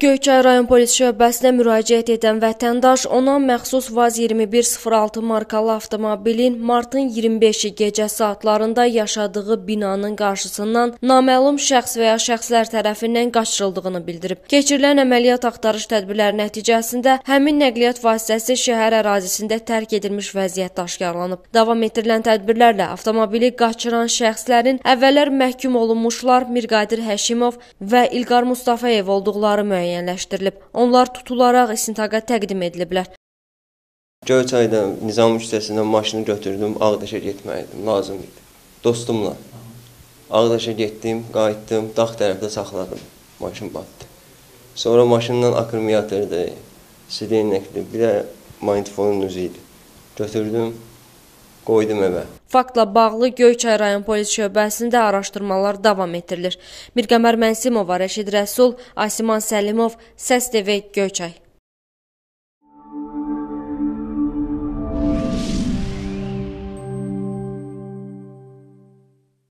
Göyçay rayon polis şöbəsinə müraciət edən vətəndaş ona məxsus VAZ 2106 markalı avtomobilin martın 25-i gecə saatlarında yaşadığı binanın qarşısından naməlum şəxs və ya şəxslər tərəfindən qaçırıldığını bildirib. Keçirilən əməliyyat axtarış tədbirləri nəticəsində həmin nəqliyyat vasitəsi şəhər ərazisində tərk edilmiş vəziyyətdə aşkarlanıb. Davam etdirilən tədbirlərlə avtomobili qaçıran şəxslərin əvvəllər məhkum olunmuşlar Mirqadir Həşimov və İlqar Mustafayev olduqları müəyyən müəyyənləşdirilib. Onlar tutularaq istintaqa təqdim ediliblər. Göyçayda Nizam küçəsindən maşını götürdüm, Ağdaşa getmək idim, lazım idi. Dostumla. Ağdaşa getdim, qayıtdım, dağ tərəfdə saxladım. Maşın batdı. Sonra maşından akkumulyatordu, silinəkli, bir də magnitofonun özü idi. Götürdüm, qoydum evə. Faktla bağlı Göyçay rayon polis şöbəsində araşdırmalar davam etdirilir. Mirqəmər Mənsimova, Rəşid Rəsul, Asiman Səlimov, Səs TV Göyçay.